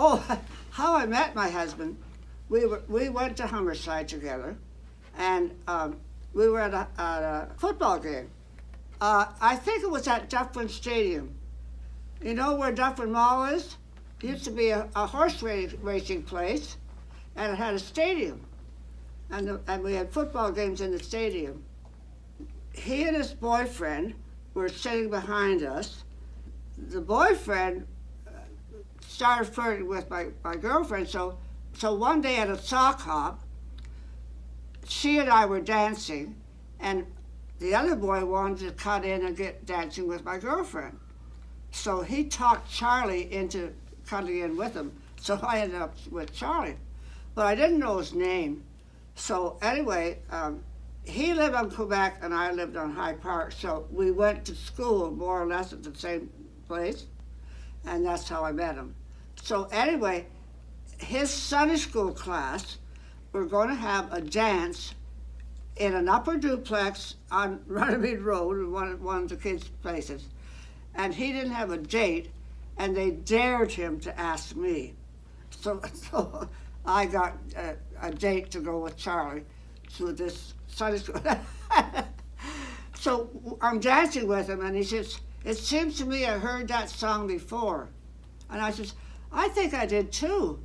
Oh, how I met my husband. We were we went to Humberside together, and um, we were at a, at a football game. Uh, I think it was at Dufferin Stadium. You know where Dufferin Mall is? It used to be a, a horse ra- racing place, and it had a stadium, and the, and we had football games in the stadium. He and his boyfriend were sitting behind us. The boyfriend started flirting with my, my girlfriend, so so one day at a sock hop, she and I were dancing, and the other boy wanted to cut in and get dancing with my girlfriend. So he talked Charlie into cutting in with him. So I ended up with Charlie. But I didn't know his name. So anyway, um, he lived on Quebec and I lived on High Park. So we went to school more or less at the same place. And that's how I met him. So anyway, his Sunday school class were going to have a dance in an upper duplex on Runnymede Road, one, one of the kids' places. And he didn't have a date, and they dared him to ask me. So, so I got a, a date to go with Charlie to this Sunday school. so I'm dancing with him, and he says, It seems to me I heard that song before. And I says, I think I did too.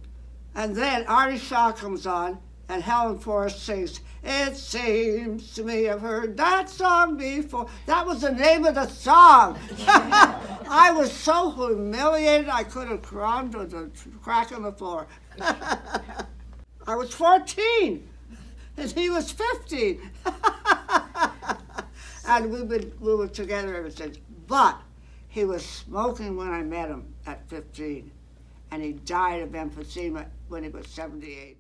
And then Artie Shaw comes on, and Helen Forrest sings, It seems to me I've heard that song before. That was the name of the song. I was so humiliated I could have crawled with a crack on the floor. I was 14, and he was 15. and we've been, we were together ever since. But he was smoking when I met him at 15, and he died of emphysema when he was 78.